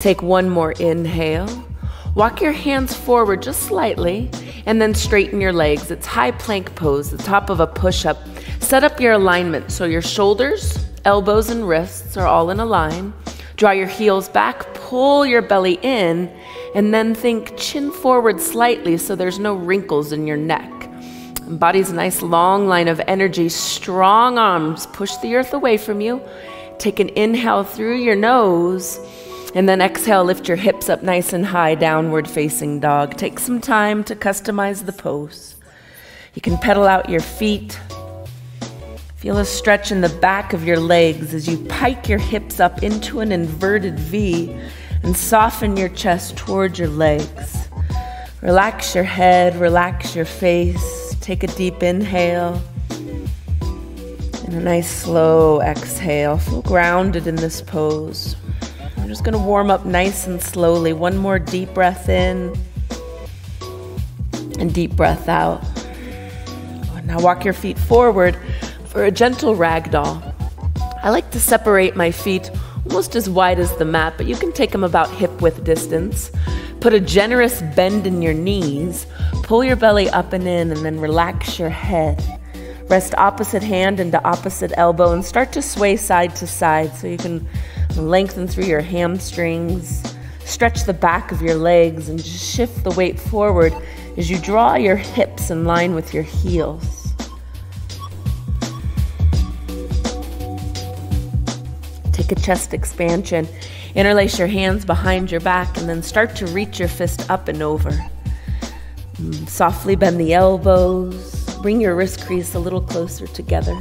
Take one more inhale. Walk your hands forward just slightly and then straighten your legs. It's high plank pose, the top of a push up. Set up your alignment so your shoulders, elbows, and wrists are all in a line. Draw your heels back, pull your belly in, and then think chin forward slightly so there's no wrinkles in your neck. Body's a nice long line of energy. Strong arms push the earth away from you. Take an inhale through your nose and then exhale, lift your hips up nice and high, downward facing dog. Take some time to customize the pose. You can pedal out your feet. Feel a stretch in the back of your legs as you pike your hips up into an inverted V and soften your chest towards your legs. Relax your head, relax your face. Take a deep inhale and a nice slow exhale. Feel grounded in this pose. I'm just to warm up nice and slowly. One more deep breath in and deep breath out. Now walk your feet forward for a gentle ragdoll. I like to separate my feet almost as wide as the mat, but you can take them about hip width distance. Put a generous bend in your knees. Pull your belly up and in, and then relax your head. Rest opposite hand into opposite elbow and start to sway side to side so you can Lengthen through your hamstrings. Stretch the back of your legs and just shift the weight forward as you draw your hips in line with your heels. Take a chest expansion. Interlace your hands behind your back and then start to reach your fist up and over. Softly bend the elbows. Bring your wrist crease a little closer together.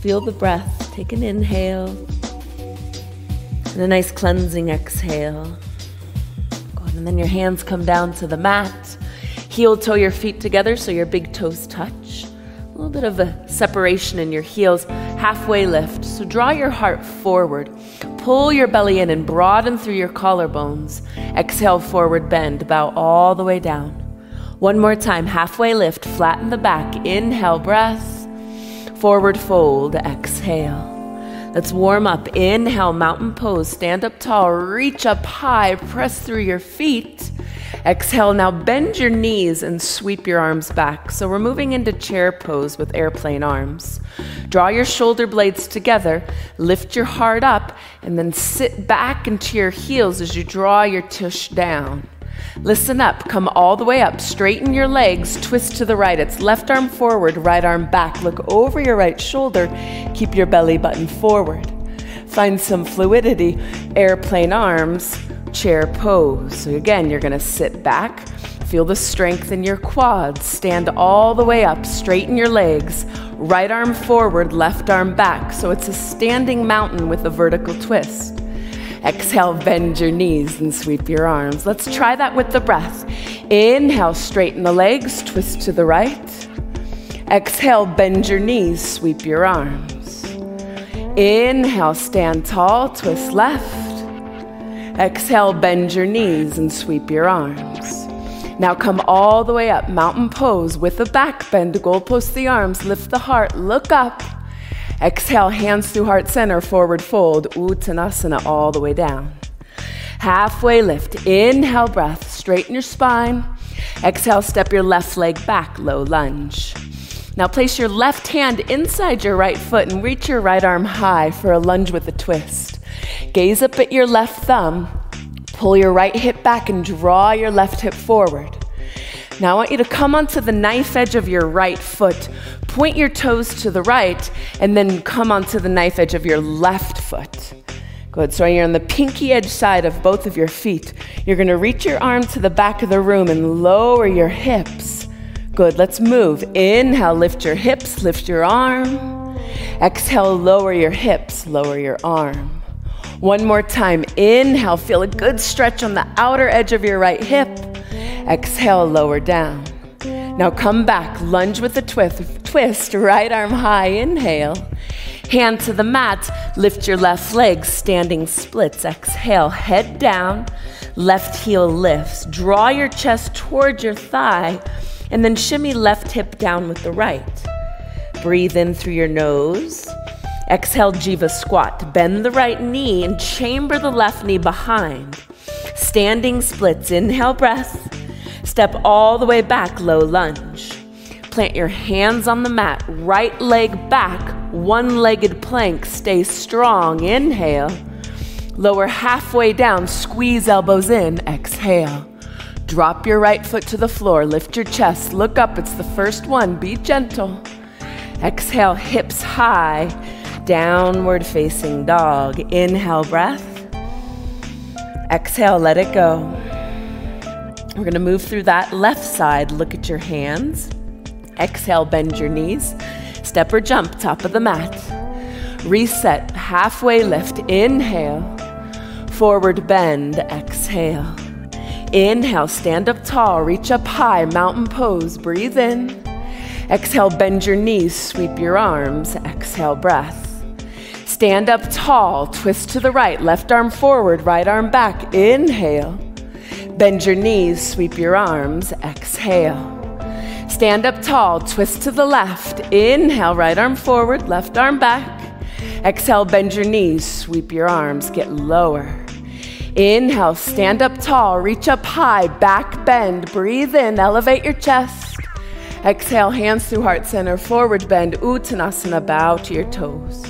Feel the breath. Take an inhale. And a nice cleansing exhale. And then your hands come down to the mat. Heel toe your feet together so your big toes touch. A little bit of a separation in your heels. Halfway lift. So draw your heart forward. Pull your belly in and broaden through your collarbones. Exhale, forward bend. Bow all the way down. One more time. Halfway lift. Flatten the back. Inhale, breath. Forward fold. Exhale. Let's warm up. Inhale, mountain pose. Stand up tall, reach up high, press through your feet. Exhale, now bend your knees and sweep your arms back. So we're moving into chair pose with airplane arms. Draw your shoulder blades together, lift your heart up, and then sit back into your heels as you draw your tush down. Listen up, come all the way up, straighten your legs, twist to the right. It's left arm forward, right arm back. Look over your right shoulder, keep your belly button forward. Find some fluidity, airplane arms, chair pose. So again, you're gonna sit back, feel the strength in your quads, stand all the way up, straighten your legs, right arm forward, left arm back. So it's a standing mountain with a vertical twist. Exhale, bend your knees and sweep your arms. Let's try that with the breath. Inhale, straighten the legs, twist to the right. Exhale, bend your knees, sweep your arms. Inhale, stand tall, twist left. Exhale, bend your knees and sweep your arms. Now come all the way up, mountain pose with a back bend, goalpost the arms, lift the heart, look up. Exhale, hands through heart center, forward fold, Uttanasana all the way down. Halfway lift, inhale breath, straighten your spine. Exhale, step your left leg back, low lunge. Now place your left hand inside your right foot and reach your right arm high for a lunge with a twist. Gaze up at your left thumb, pull your right hip back and draw your left hip forward. Now I want you to come onto the knife edge of your right foot, point your toes to the right, and then come onto the knife edge of your left foot. Good. So you're on the pinky edge side of both of your feet. You're going to reach your arm to the back of the room and lower your hips. Good. Let's move. Inhale, lift your hips, lift your arm. Exhale, lower your hips, lower your arm. One more time. Inhale, feel a good stretch on the outer edge of your right hip. Exhale, lower down. Now come back, lunge with a twist, twist, right arm high, inhale. Hand to the mat, lift your left leg, standing splits. Exhale, head down, left heel lifts. Draw your chest towards your thigh, and then shimmy left hip down with the right. Breathe in through your nose. Exhale, Jiva squat. Bend the right knee and chamber the left knee behind. Standing splits. Inhale, breath. Step all the way back, low lunge. Plant your hands on the mat, right leg back, one legged plank. Stay strong. Inhale. Lower halfway down, squeeze elbows in. Exhale. Drop your right foot to the floor, lift your chest, look up. It's the first one. Be gentle. Exhale, hips high, downward facing dog. Inhale, breath. Exhale, let it go. We're going to move through that left side. Look at your hands. Exhale, bend your knees. Step or jump, top of the mat. Reset, halfway lift. Inhale. Forward bend. Exhale. Inhale, stand up tall, reach up high, mountain pose. Breathe in. Exhale, bend your knees, sweep your arms. Exhale, breath. Stand up tall, twist to the right, left arm forward, right arm back. Inhale. Bend your knees, sweep your arms. Exhale. Stand up tall, twist to the left. Inhale, right arm forward, left arm back. Exhale, bend your knees, sweep your arms, get lower. Inhale, stand up tall, reach up high, back bend, breathe in, elevate your chest. Exhale, hands through heart center, forward bend, Uttanasana, bow to your toes.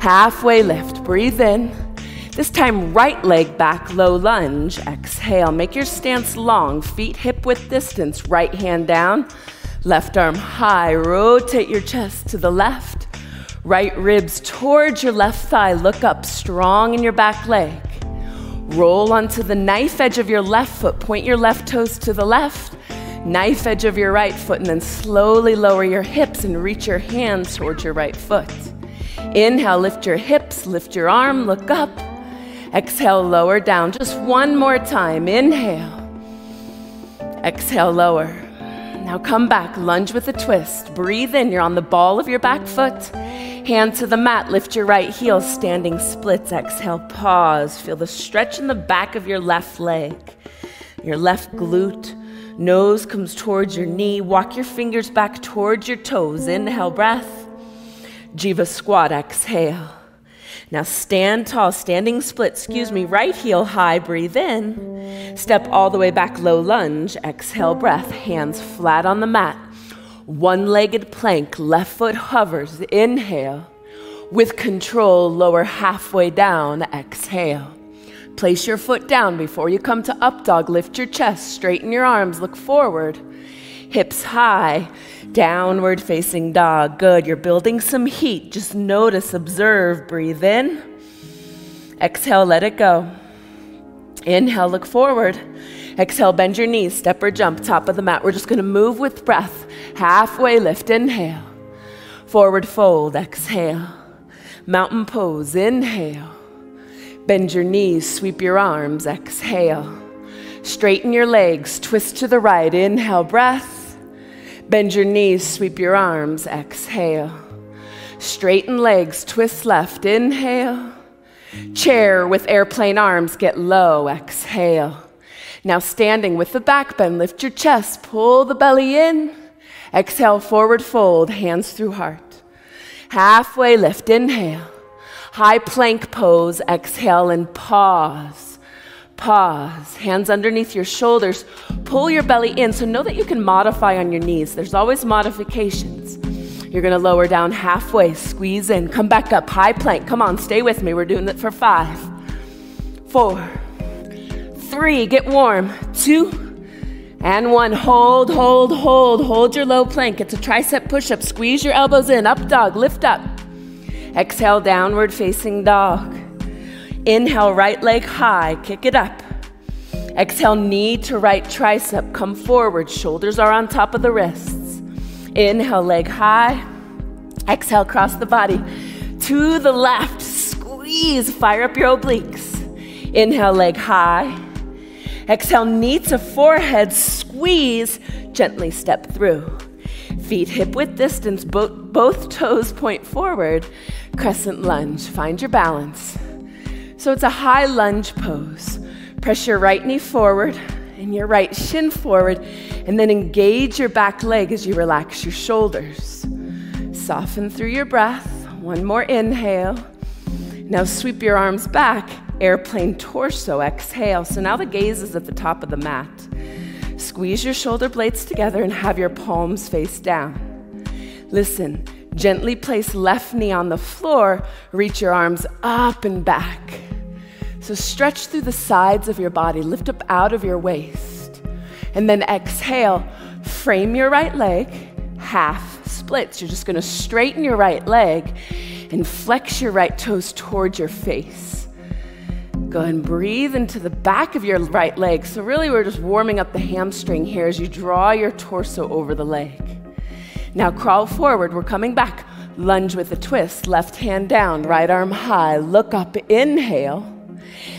Halfway lift, breathe in. This time, right leg back, low lunge. Exhale, make your stance long, feet hip width distance, right hand down, left arm high. Rotate your chest to the left, right ribs towards your left thigh. Look up, strong in your back leg. Roll onto the knife edge of your left foot. Point your left toes to the left, knife edge of your right foot, and then slowly lower your hips and reach your hands towards your right foot. Inhale, lift your hips, lift your arm, look up. Exhale, lower down. Just one more time. Inhale. Exhale, lower. Now come back, lunge with a twist. Breathe in. You're on the ball of your back foot. Hand to the mat, lift your right heel, standing splits. Exhale, pause. Feel the stretch in the back of your left leg, your left glute. Nose comes towards your knee. Walk your fingers back towards your toes. Inhale, breath. Jiva squat, exhale. Now stand tall, standing split, excuse me, right heel high, breathe in. Step all the way back, low lunge, exhale, breath, hands flat on the mat. One legged plank, left foot hovers. Inhale. With control, lower halfway down. Exhale. Place your foot down before you come to up dog. Lift your chest, straighten your arms, look forward. Hips high, downward facing dog. Good. You're building some heat. Just notice, observe, breathe in. Exhale, let it go. Inhale, look forward. Exhale, bend your knees, step or jump, top of the mat. We're just going to move with breath. Halfway lift, inhale. Forward fold, exhale. Mountain pose, inhale. Bend your knees, sweep your arms, exhale. Straighten your legs, twist to the right, inhale, breath. Bend your knees, sweep your arms, exhale. Straighten legs, twist left, inhale. Chair with airplane arms, get low, exhale. Now, standing with the back bend, lift your chest, pull the belly in. Exhale, forward fold, hands through heart. Halfway lift, inhale. High plank pose, exhale and pause. Pause. Hands underneath your shoulders. Pull your belly in. So know that you can modify on your knees. There's always modifications. You're gonna lower down halfway, squeeze in, come back up, high plank. Come on, stay with me. We're doing it for five, four, three, get warm, two, and one. Hold, hold, hold. Hold your low plank. It's a tricep push up. Squeeze your elbows in. Up dog, lift up. Exhale, downward facing dog. Inhale, right leg high, kick it up. Exhale, knee to right tricep, come forward. Shoulders are on top of the wrists. Inhale, leg high. Exhale, cross the body to the left. Squeeze, fire up your obliques. Inhale, leg high. Exhale, knee to forehead, squeeze, gently step through. Feet hip width distance, both, both toes point forward. Crescent lunge, find your balance. So it's a high lunge pose. Press your right knee forward and your right shin forward, and then engage your back leg as you relax your shoulders. Soften through your breath. One more inhale. Now sweep your arms back, airplane torso, exhale. So now the gaze is at the top of the mat. Squeeze your shoulder blades together and have your palms face down. Listen, gently place left knee on the floor, reach your arms up and back. So stretch through the sides of your body, lift up out of your waist. And then exhale, frame your right leg, half splits. You're just gonna straighten your right leg and flex your right toes towards your face. Go and breathe into the back of your right leg. So, really, we're just warming up the hamstring here as you draw your torso over the leg. Now, crawl forward. We're coming back. Lunge with a twist. Left hand down, right arm high. Look up, inhale.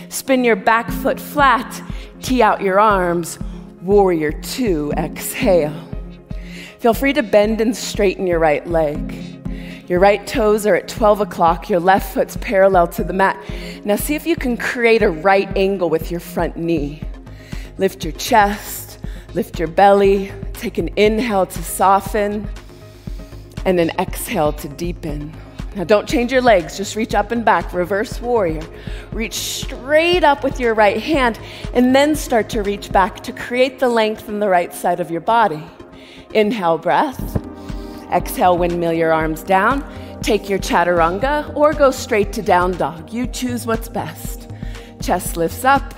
Spin your back foot flat. Tee out your arms. Warrior two, exhale. Feel free to bend and straighten your right leg. Your right toes are at 12 o'clock, your left foot's parallel to the mat. Now, see if you can create a right angle with your front knee. Lift your chest, lift your belly, take an inhale to soften, and an exhale to deepen. Now, don't change your legs, just reach up and back, reverse warrior. Reach straight up with your right hand, and then start to reach back to create the length on the right side of your body. Inhale, breath. Exhale, windmill your arms down. Take your chaturanga or go straight to down dog. You choose what's best. Chest lifts up.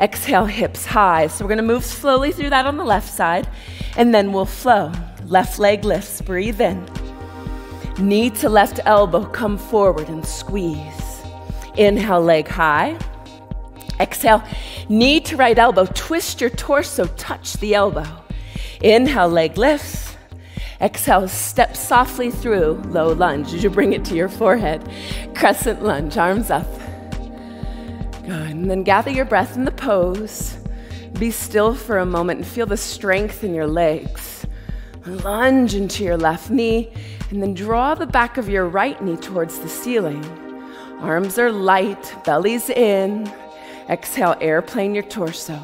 Exhale, hips high. So we're going to move slowly through that on the left side, and then we'll flow. Left leg lifts. Breathe in. Knee to left elbow, come forward and squeeze. Inhale, leg high. Exhale, knee to right elbow, twist your torso, touch the elbow. Inhale, leg lifts. Exhale, step softly through low lunge as you bring it to your forehead. Crescent lunge, arms up. Good. And then gather your breath in the pose. Be still for a moment and feel the strength in your legs. Lunge into your left knee and then draw the back of your right knee towards the ceiling. Arms are light, belly's in. Exhale, airplane your torso.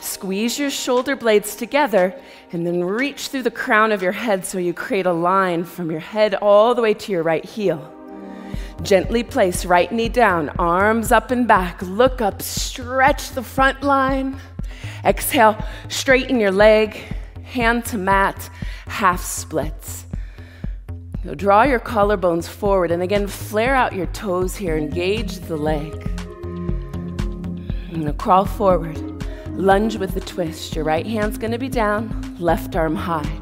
Squeeze your shoulder blades together and then reach through the crown of your head so you create a line from your head all the way to your right heel. Gently place right knee down, arms up and back. Look up, stretch the front line. Exhale, straighten your leg, hand to mat, half splits. Draw your collarbones forward and again flare out your toes here, engage the leg. Now crawl forward. Lunge with the twist. Your right hand's gonna be down, left arm high.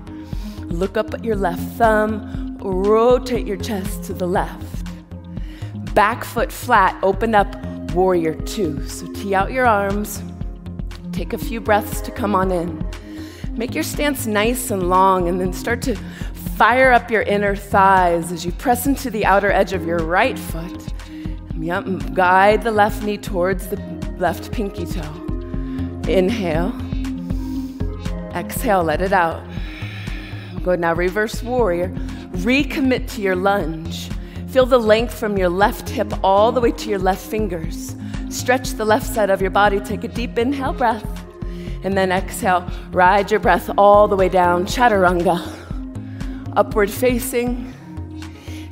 Look up at your left thumb, rotate your chest to the left. Back foot flat, open up, warrior two. So tee out your arms, take a few breaths to come on in. Make your stance nice and long, and then start to fire up your inner thighs as you press into the outer edge of your right foot. Yep, guide the left knee towards the left pinky toe. Inhale. Exhale, let it out. Good. Now, reverse warrior. Recommit to your lunge. Feel the length from your left hip all the way to your left fingers. Stretch the left side of your body. Take a deep inhale breath. And then exhale. Ride your breath all the way down. Chaturanga. Upward facing.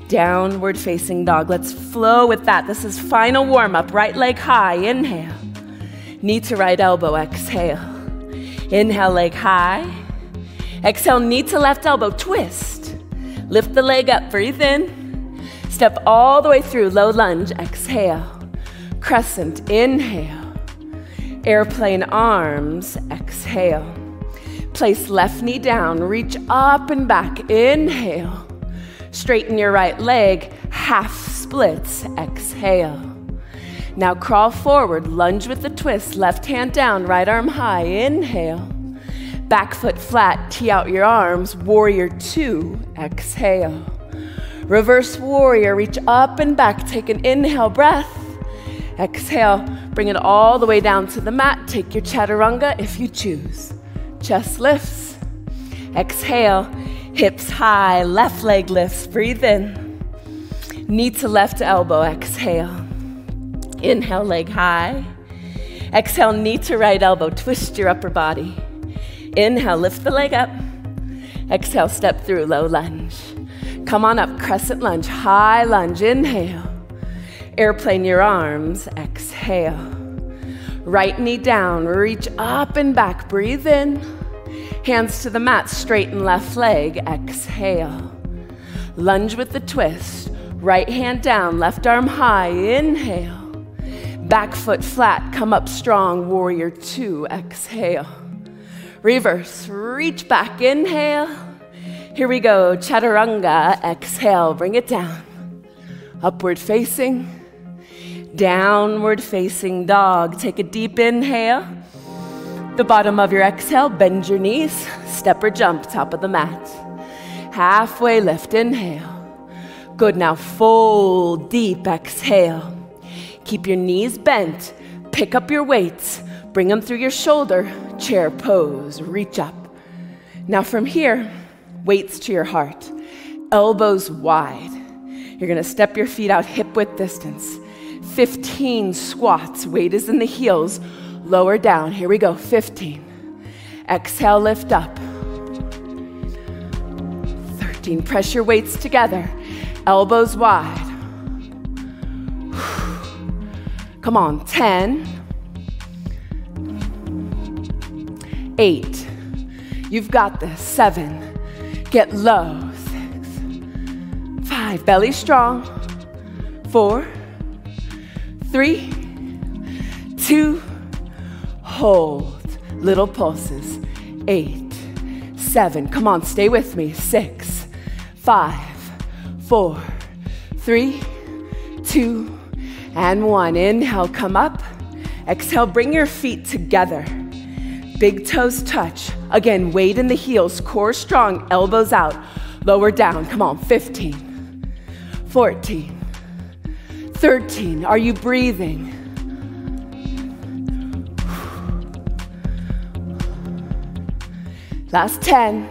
Downward facing dog. Let's flow with that. This is final warm up. Right leg high. Inhale. Knee to right elbow, exhale. Inhale, leg high. Exhale, knee to left elbow, twist. Lift the leg up, breathe in. Step all the way through, low lunge, exhale. Crescent, inhale. Airplane arms, exhale. Place left knee down, reach up and back, inhale. Straighten your right leg, half splits, exhale. Now crawl forward, lunge with the twist, left hand down, right arm high. Inhale. Back foot flat, tee out your arms. Warrior two, exhale. Reverse warrior, reach up and back. Take an inhale breath. Exhale, bring it all the way down to the mat. Take your chaturanga if you choose. Chest lifts. Exhale, hips high, left leg lifts. Breathe in. Knee to left elbow, exhale. Inhale, leg high. Exhale, knee to right elbow. Twist your upper body. Inhale, lift the leg up. Exhale, step through low lunge. Come on up, crescent lunge, high lunge, inhale. Airplane your arms, exhale. Right knee down, reach up and back, breathe in. Hands to the mat, straighten left leg, exhale. Lunge with the twist, right hand down, left arm high, inhale. Back foot flat, come up strong, warrior two, exhale. Reverse, reach back, inhale. Here we go, chaturanga, exhale, bring it down. Upward facing, downward facing dog. Take a deep inhale. The bottom of your exhale, bend your knees, step or jump, top of the mat. Halfway lift, inhale. Good, now fold deep, exhale. Keep your knees bent. Pick up your weights. Bring them through your shoulder. Chair pose. Reach up. Now, from here, weights to your heart. Elbows wide. You're to step your feet out hip width distance. 15 squats. Weight is in the heels. Lower down. Here we go. 15. Exhale, lift up. 13. Press your weights together. Elbows wide. Come on, 10, 8. You've got this. 7. Get low. 6. 5. Belly strong. 4. 3. 2. Hold. Little pulses. 8. 7. Come on, stay with me. 6. 5. 4. 3. 2 and one. Inhale, come up. Exhale, bring your feet together. Big toes touch. Again, weight in the heels, core strong, elbows out. Lower down. Come on, 15, 14, 13. Are you breathing? Last 10.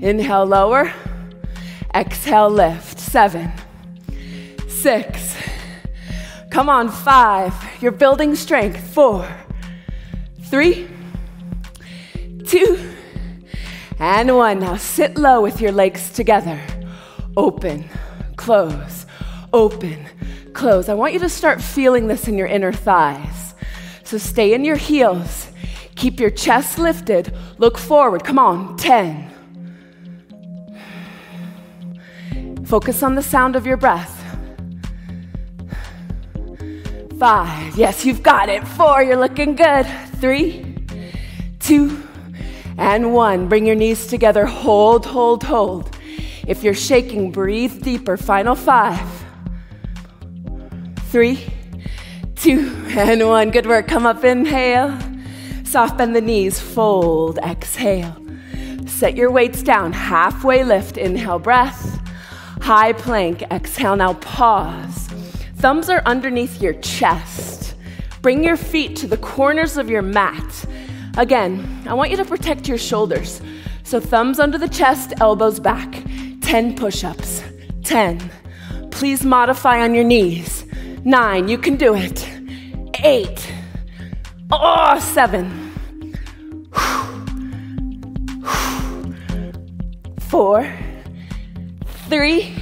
Inhale, lower. Exhale, lift. Seven six. Come on, five. You're building strength. Four, three, two, and one. Now sit low with your legs together. Open, close, open, close. I want you to start feeling this in your inner thighs. So stay in your heels. Keep your chest lifted. Look forward. Come on, 10. Focus on the sound of your breath. Five. Yes, you've got it. Four. You're looking good. Three, two, and one. Bring your knees together. Hold, hold, hold. If you're shaking, breathe deeper. Final five, three, two, and one. Good work. Come up. Inhale. Soft bend the knees. Fold. Exhale. Set your weights down. Halfway lift. Inhale, breath. High plank. Exhale. Now pause. Thumbs are underneath your chest. Bring your feet to the corners of your mat. Again, I want you to protect your shoulders. So, thumbs under the chest, elbows back. 10 push ups. 10. Please modify on your knees. 9. You can do it. 8. Oh, 7. 4. 3.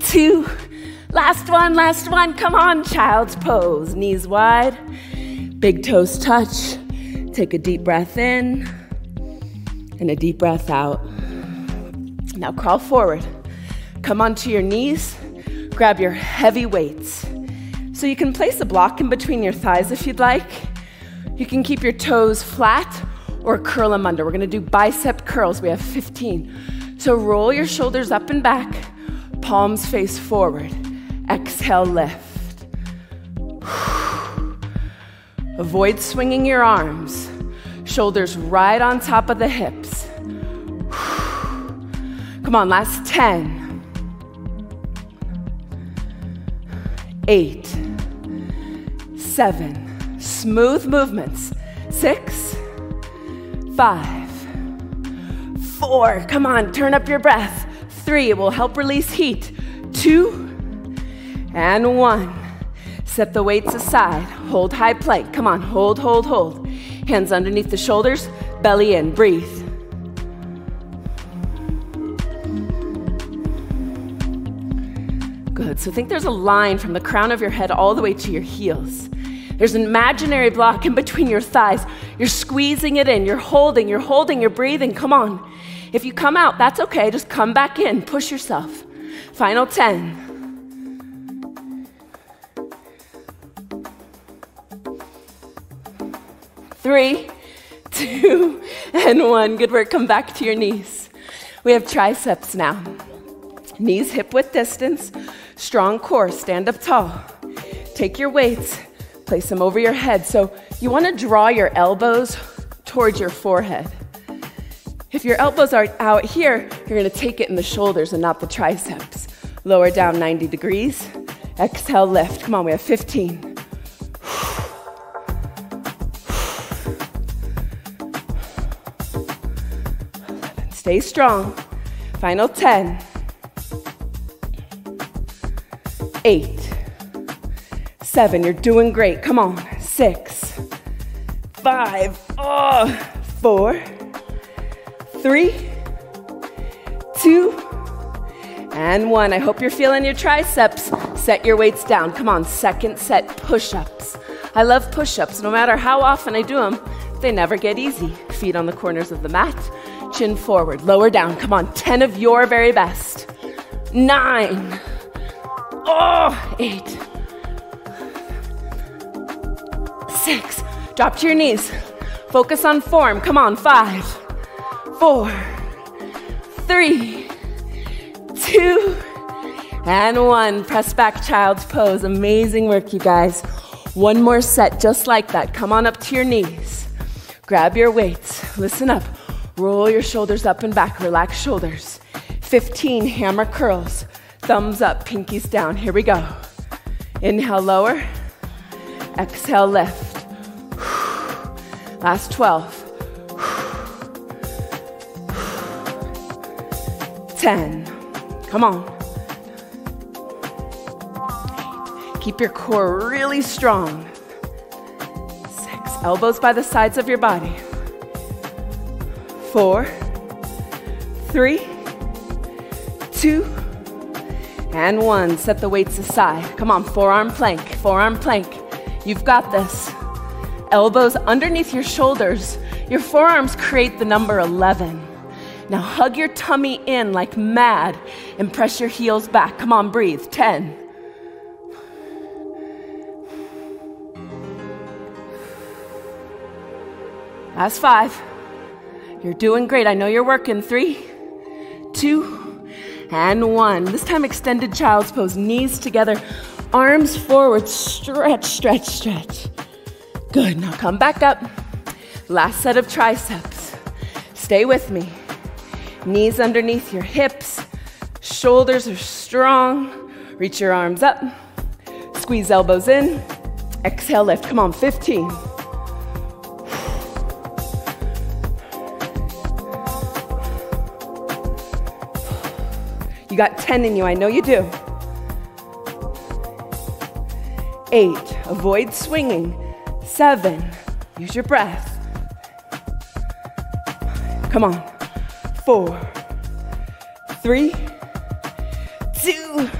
2. Last one, last one. Come on, child's pose. Knees wide, big toes touch. Take a deep breath in and a deep breath out. Now crawl forward. Come onto your knees. Grab your heavy weights. So you can place a block in between your thighs if you'd like. You can keep your toes flat or curl them under. We're gonna do bicep curls. We have 15. So roll your shoulders up and back, palms face forward. Exhale, lift. Avoid swinging your arms. Shoulders right on top of the hips. Come on, last 10. Eight, seven, smooth movements. Six, five, four. Come on, turn up your breath. Three, it will help release heat. Two, and one. Set the weights aside. Hold high plank. Come on, hold, hold, hold. Hands underneath the shoulders, belly in. Breathe. So think there's a line from the crown of your head all the way to your heels. There's an imaginary block in between your thighs. You're squeezing it in, you're holding, you're holding, you're breathing. Come on. If you come out, that's okay. Just come back in, push yourself. Final 10. Three, two, and one. Good work. Come back to your knees. We have triceps now. Knees hip width distance, strong core, stand up tall. Take your weights, place them over your head. So you want to draw your elbows towards your forehead. If your elbows are out here, you're going to take it in the shoulders and not the triceps. Lower down 90 degrees. Exhale, lift. Come on, we have 15. Stay strong. Final 10. Eight, seven, you're doing great. Come on, six, five, oh, four, three, two, and one. I hope you're feeling your triceps. Set your weights down. Come on, second set push ups. I love push ups. No matter how often I do them, they never get easy. Feet on the corners of the mat, chin forward, lower down. Come on, 10 of your very best. Nine Oh, eight, six. Drop to your knees. Focus on form. Come on, five, four, three, two, and one. Press back, child's pose. Amazing work, you guys. One more set, just like that. Come on up to your knees. Grab your weights. Listen up. Roll your shoulders up and back. Relax shoulders. 15 hammer curls. Thumbs up, pinkies down. Here we go. Inhale, lower. Exhale, lift. Last 12. 10. Come on. Keep your core really strong. Six. Elbows by the sides of your body. Four, three, two, and one. Set the weights aside. Come on, forearm plank, forearm plank. You've got this. Elbows underneath your shoulders. Your forearms create the number 11. Now hug your tummy in like mad and press your heels back. Come on, breathe. 10. Last five. You're doing great. I know you're working. Three, two, and one. This time, extended child's pose, knees together, arms forward, stretch, stretch, stretch. Good. Now come back up. Last set of triceps. Stay with me. Knees underneath your hips, shoulders are strong. Reach your arms up. Squeeze elbows in. Exhale, lift. Come on, 15. Got 10 in you, I know you do. Eight, avoid swinging. Seven, use your breath. Come on. Four, three, two,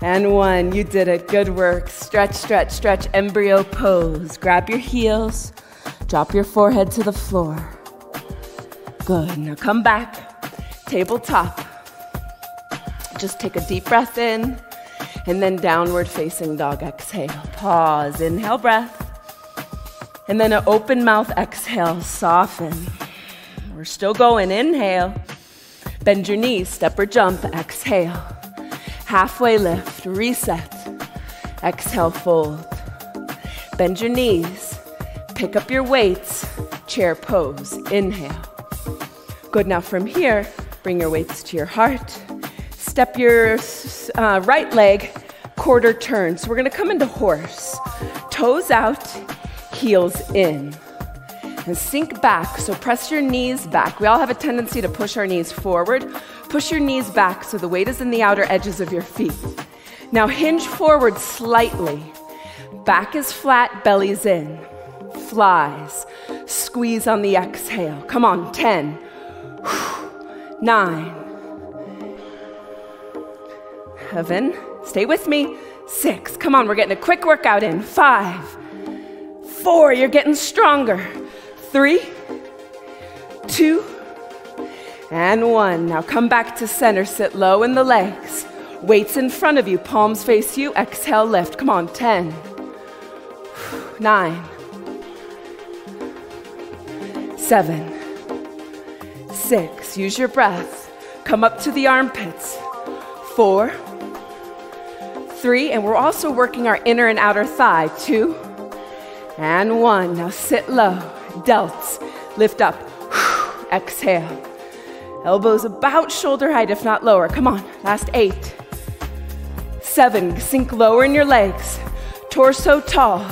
and one. You did it. Good work. Stretch, stretch, stretch. Embryo pose. Grab your heels. Drop your forehead to the floor. Good. Now come back. Tabletop. Just take a deep breath in and then downward facing dog exhale. Pause, inhale breath. And then an open mouth exhale, soften. We're still going. Inhale. Bend your knees, step or jump, exhale. Halfway lift, reset. Exhale, fold. Bend your knees, pick up your weights, chair pose. Inhale. Good. Now from here, bring your weights to your heart Step your uh, right leg quarter turn. So we're gonna come into horse. Toes out, heels in. And sink back. So press your knees back. We all have a tendency to push our knees forward. Push your knees back so the weight is in the outer edges of your feet. Now hinge forward slightly. Back is flat, belly's in. Flies. Squeeze on the exhale. Come on, 10, 9, seven, Stay with me. Six. Come on, we're getting a quick workout in. Five. Four. You're getting stronger. Three. Two. And one. Now come back to center. Sit low in the legs. Weights in front of you. Palms face you. Exhale, lift. Come on. Ten. Nine. Seven. Six. Use your breath. Come up to the armpits. Four. Three. And we're also working our inner and outer thigh. Two. And one. Now sit low. Delts. Lift up. Exhale. Elbows about shoulder height, if not lower. Come on. Last eight. Seven. Sink lower in your legs. Torso tall.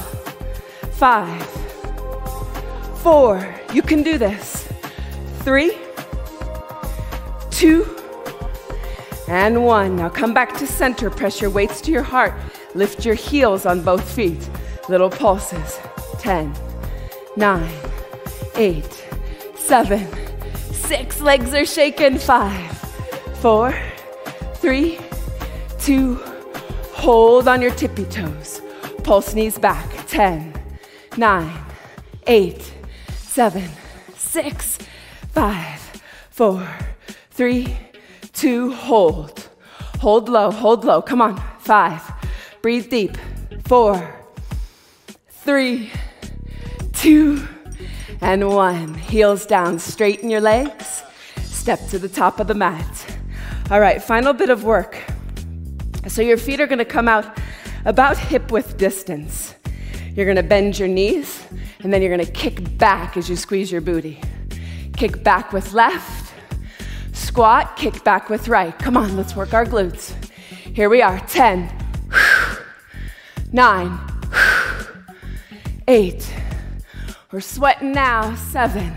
Five. Four. You can do this. Three. Two. And one. Now come back to center. Press your weights to your heart. Lift your heels on both feet. Little pulses. Ten. Nine. Eight. Seven. Six. Legs are shaking. Five. Four. Three. Two. Hold on your tippy toes. Pulse knees back. Ten. Nine. Eight. Seven. Six. Five. Four. Three. Two. Hold. Hold low. Hold low. Come on. Five. Breathe deep. Four, three, two, and one. Heels down, straighten your legs, step to the top of the mat. All right, final bit of work. So your feet are gonna come out about hip width distance. You're gonna bend your knees, and then you're gonna kick back as you squeeze your booty. Kick back with left, squat, kick back with right. Come on, let's work our glutes. Here we are 10, 9, 8, we're sweating now. Seven,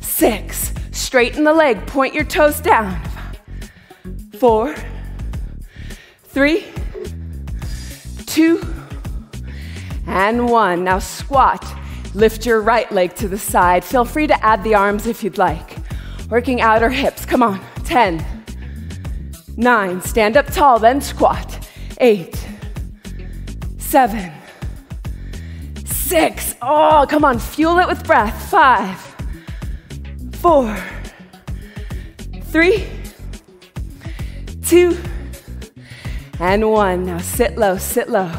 six, straighten the leg, point your toes down. Four, three, two, and one. Now squat. Lift your right leg to the side. Feel free to add the arms if you'd like. Working outer hips. Come on. 10, 9, stand up tall, then squat. 8, 7, six. Oh, come on, fuel it with breath. Five, four, three, two, and one. Now sit low, sit low.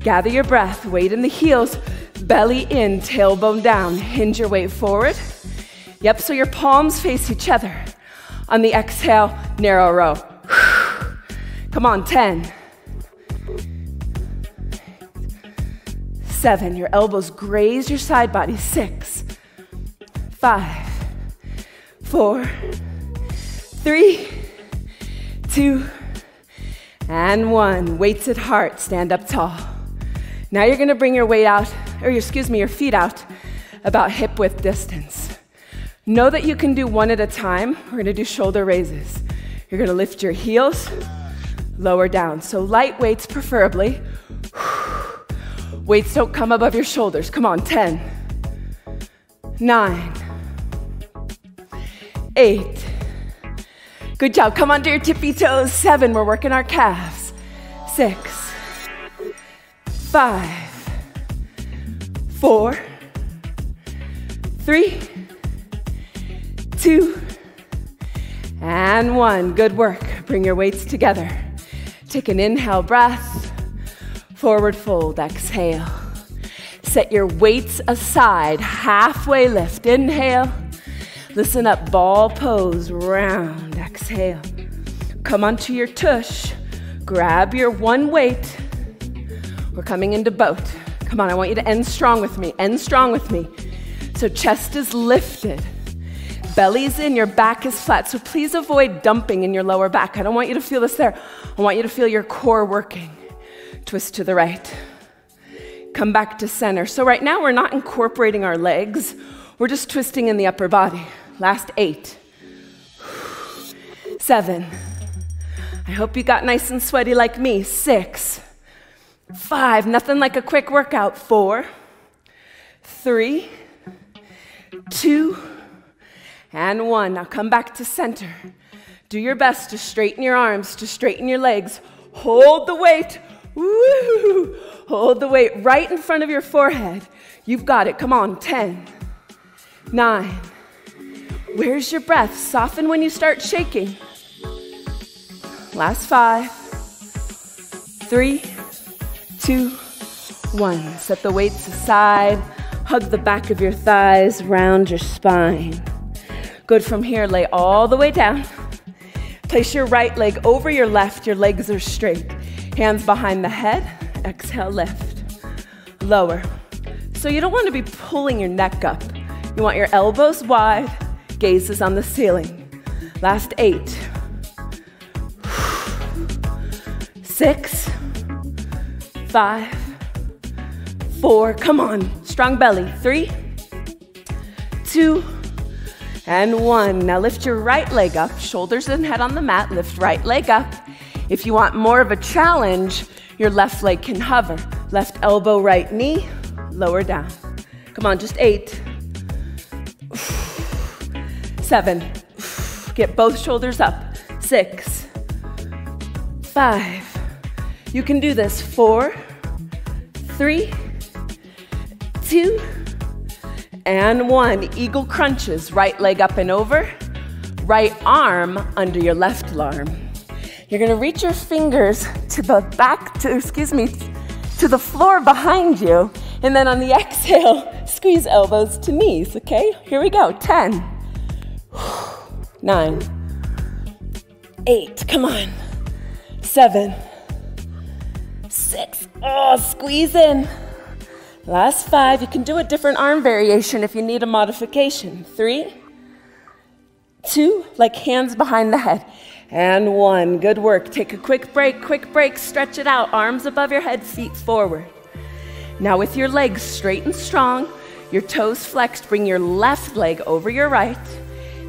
Gather your breath, weight in the heels, belly in, tailbone down. Hinge your weight forward. Yep, so your palms face each other. On the exhale, narrow row. Come on, 10. Seven, your elbows graze your side body. Six, five, four, three, two, and one. Weights at heart, stand up tall. Now you're gonna bring your weight out, or excuse me, your feet out about hip width distance. Know that you can do one at a time. We're gonna do shoulder raises. You're gonna lift your heels, lower down. So light weights preferably. Weights don't come above your shoulders. Come on, 10, 9, 8. Good job. Come onto your tippy toes. 7. We're working our calves. 6, 5, 4, 3, 2, and 1. Good work. Bring your weights together. Take an inhale breath. Forward fold, exhale. Set your weights aside, halfway lift. Inhale. Listen up, ball pose, round, exhale. Come onto your tush. Grab your one weight. We're coming into boat. Come on, I want you to end strong with me. End strong with me. So, chest is lifted, belly's in, your back is flat. So, please avoid dumping in your lower back. I don't want you to feel this there. I want you to feel your core working. Twist to the right. Come back to center. So, right now, we're not incorporating our legs, we're just twisting in the upper body. Last eight, seven. I hope you got nice and sweaty like me. Six, five. Nothing like a quick workout. Four, three, two, and one. Now come back to center. Do your best to straighten your arms, to straighten your legs. Hold the weight. Woo! Hold the weight right in front of your forehead. You've got it. Come on. 10, 9. Where's your breath? Soften when you start shaking. Last five, three, two, one. Set the weights aside. Hug the back of your thighs, round your spine. Good from here, lay all the way down. Place your right leg over your left, your legs are straight. Hands behind the head, exhale, lift. Lower. So you don't want to be pulling your neck up. You want your elbows wide, gazes on the ceiling. Last eight. Six, five, four, come on, strong belly. Three, two, and one. Now lift your right leg up, shoulders and head on the mat, lift right leg up. If you want more of a challenge, your left leg can hover. Left elbow, right knee, lower down. Come on, just eight, seven, get both shoulders up, six, five. You can do this, four, three, two, and one. Eagle crunches, right leg up and over, right arm under your left arm. You're gonna reach your fingers to the back, to, excuse me, to the floor behind you, and then on the exhale, squeeze elbows to knees, okay? Here we go, 10, 9, 8, come on, 7, 6, oh, squeeze in, Last five, you can do a different arm variation if you need a modification. Three, two, like hands behind the head, and one. Good work. Take a quick break, quick break, stretch it out. Arms above your head, feet forward. Now, with your legs straight and strong, your toes flexed, bring your left leg over your right,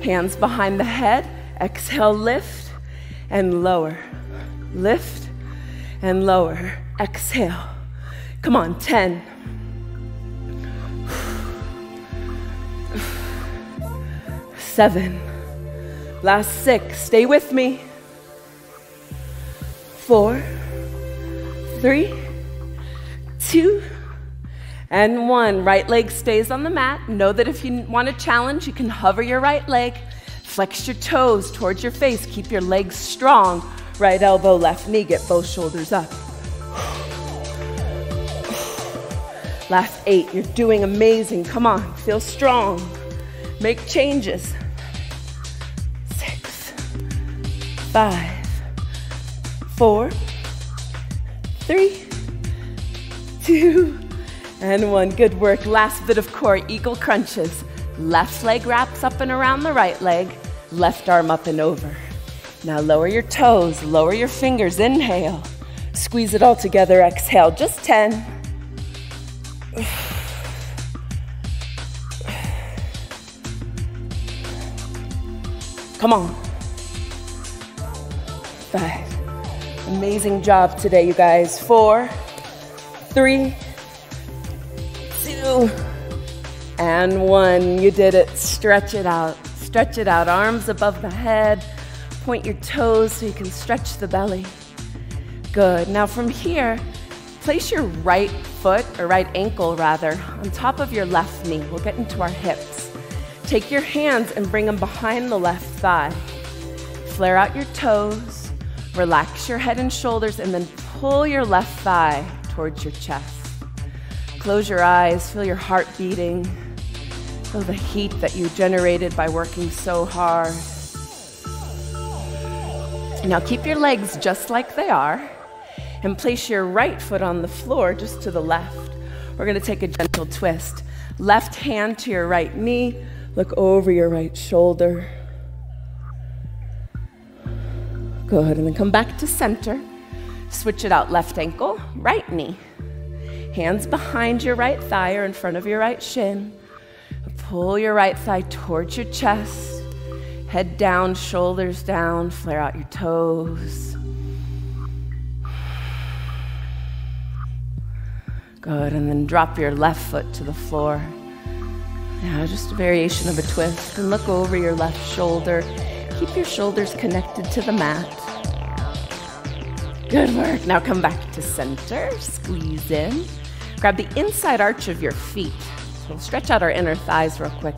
hands behind the head. Exhale, lift and lower. Lift and lower. Exhale. Come on, 10. Seven. Last six. Stay with me. Four, three, two, and one. Right leg stays on the mat. Know that if you want a challenge, you can hover your right leg, flex your toes towards your face, keep your legs strong. Right elbow, left knee, get both shoulders up. Last eight, you're doing amazing. Come on, feel strong. Make changes. Five, four, three, two, and one. Good work. Last bit of core, eagle crunches. Left leg wraps up and around the right leg, left arm up and over. Now lower your toes, lower your fingers, inhale. Squeeze it all together, exhale, just 10. Come on five. Amazing job today, you guys. Four, three, two, and one. You did it. Stretch it out. Stretch it out. Arms above the head. Point your toes so you can stretch the belly. Good. Now from here, place your right foot, or right ankle rather, on top of your left knee. We'll get into our hips. Take your hands and bring them behind the left thigh. Flare out your toes. Relax your head and shoulders and then pull your left thigh towards your chest. Close your eyes, feel your heart beating. Feel the heat that you generated by working so hard. Now keep your legs just like they are and place your right foot on the floor just to the left. We're going to take a gentle twist. Left hand to your right knee, look over your right shoulder. Good, and then come back to center. Switch it out, left ankle, right knee. Hands behind your right thigh or in front of your right shin. Pull your right thigh towards your chest. Head down, shoulders down, flare out your toes. Good, and then drop your left foot to the floor. Now, just a variation of a twist. And look over your left shoulder Keep your shoulders connected to the mat. Good work. Now come back to center. Squeeze in. Grab the inside arch of your feet. We'll stretch out our inner thighs real quick.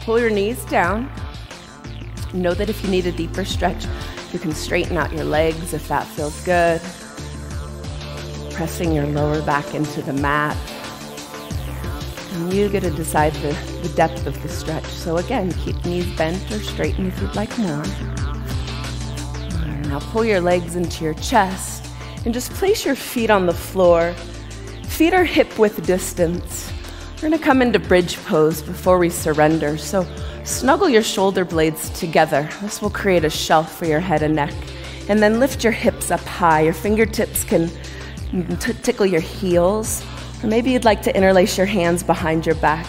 Pull your knees down. Know that if you need a deeper stretch, you can straighten out your legs if that feels good. Pressing your lower back into the mat. And you get to decide the, the depth of the stretch. So again, keep knees bent or straighten if you'd like more. Now pull your legs into your chest and just place your feet on the floor. Feet are hip width distance. We're gonna come into bridge pose before we surrender. So snuggle your shoulder blades together. This will create a shelf for your head and neck. And then lift your hips up high. Your fingertips can tickle your heels. Or maybe you'd like to interlace your hands behind your back.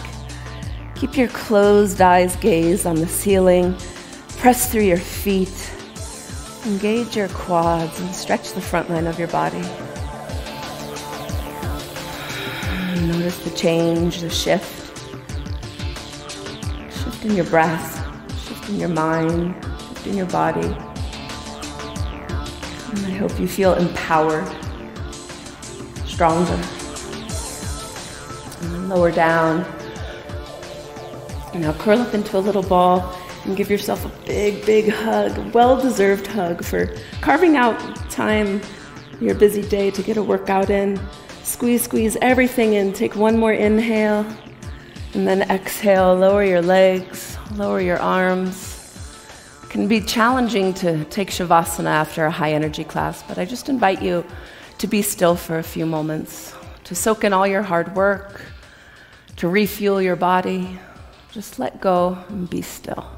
Keep your closed eyes gaze on the ceiling. Press through your feet. Engage your quads and stretch the front line of your body. Notice the change, the shift. Shift in your breath, shift in your mind, shift in your body. And I hope you feel empowered, stronger lower down. Now curl up into a little ball and give yourself a big, big hug, well deserved hug for carving out time your busy day to get a workout in. Squeeze, squeeze everything in. Take one more inhale and then exhale. Lower your legs, lower your arms. It can be challenging to take Shavasana after a high energy class, but I just invite you to be still for a few moments, to soak in all your hard work to refuel your body, just let go and be still.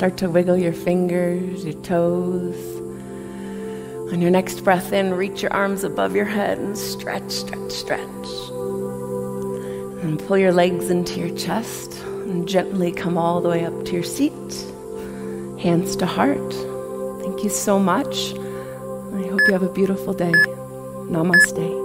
Start to wiggle your fingers, your toes. On your next breath in, reach your arms above your head and stretch, stretch, stretch. And pull your legs into your chest and gently come all the way up to your seat. Hands to heart. Thank you so much. I hope you have a beautiful day. Namaste.